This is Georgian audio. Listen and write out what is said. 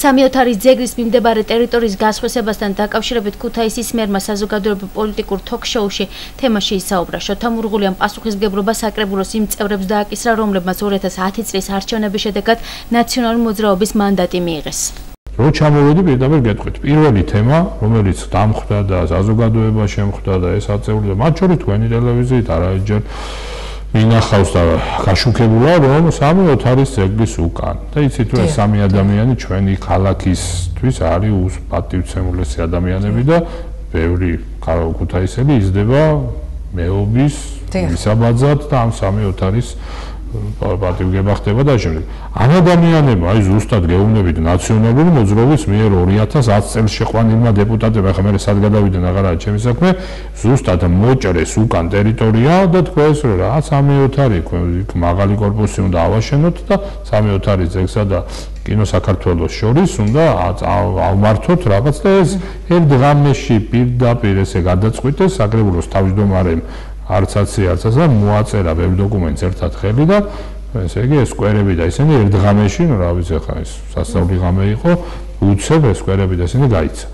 სამი ოთარის ძეგლის მიმდებარე ტერიტორიის გასხვესებასთან დაკავშირებით ქუთაისის მერმა საზოგადოებრივ პოლიტიკურ თოქ-შოუში თემაში ისაუბრა. შოთა მურღულიან პასუხისგებლობა საკრებულოს იმ წევრებს დააკისრა, რომლებმაც 2010 წლის არჩევნების შედეგად ნაციონალური მოძრაობის მანდატი მიიღეს. რო ჩამოვედი პირდაპირ გეტყვით. პირველი თემა, რომელიც დამხვდა და საზოგადოება შემხვდა და ეს აწეული და მათ შორის თქვენი ტელევიზიით არაჯერ მინახავს და გაშუქებულა რომ სამი ოთარის ძეგლის უკან. და იცით თუ ეს სამი ადამიანი ჩვენი ქალაქისთვის არის უსპატივცემულესი ადამიანები და ბევრი ქუთაისელი იზრდება მეობის მისაბაძად და ამ სამი ოთარის პატივგება ხდება და შემდეგ. ამ ადამიანებმა აი ზუსტად გეუბნებით ნაციონალური მოძრაობის მიერ 2010 წელს შეყვანილმა დეპუტატებმა ხა მე სად გადავიდნენ აღარაა ჩემი საქმე, ზუსტად მოჭრეს უკან ტერიტორია და თქვეს რომ რაც ამე ოთარი იქ მაღალი корпуსი უნდა ავაშენოთ და სამე ოთარი ძეგსა და კინო საქართველოს შორის უნდა ავმართოთ რაღაც და ეს ერთ ღამეში პირდაპირ ესე გადაწყვიტეს აგრებულოს თავმჯდომარემ არც აცი არც აცი და მოაწერა ვებ დოკუმენტს ერთად ხელი და ესე იგი ეს სკვერები და ისინი ერთ ღამეში, ну რა ვიცი ხა ეს სასწაული ღამე იყო, უცებ ეს სკვერები და ისინი გაიცა.